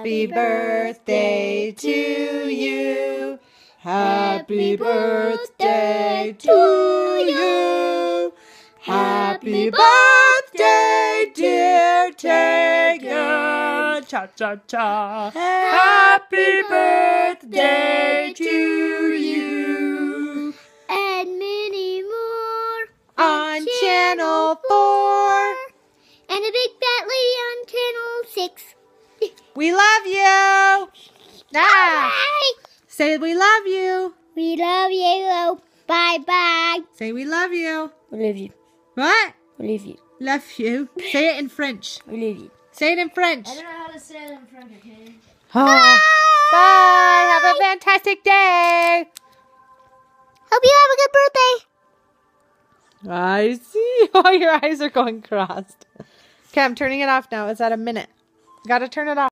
Happy birthday to you. Happy birthday to you. Happy birthday, dear Taker. Cha cha cha. Happy birthday to you. And many more on Channel 4. We love you. Ah, Bye. say we love you. We love you. Bye bye. Say we love you. We love you. What? We love you. Love you. Say it in French. We love you. Say it in French. I don't know how to say it in French, okay? Oh. Bye. Have a fantastic day. Hope you have a good birthday. I see. Oh, your eyes are going crossed. Okay, I'm turning it off now. It's at a minute. Gotta turn it off.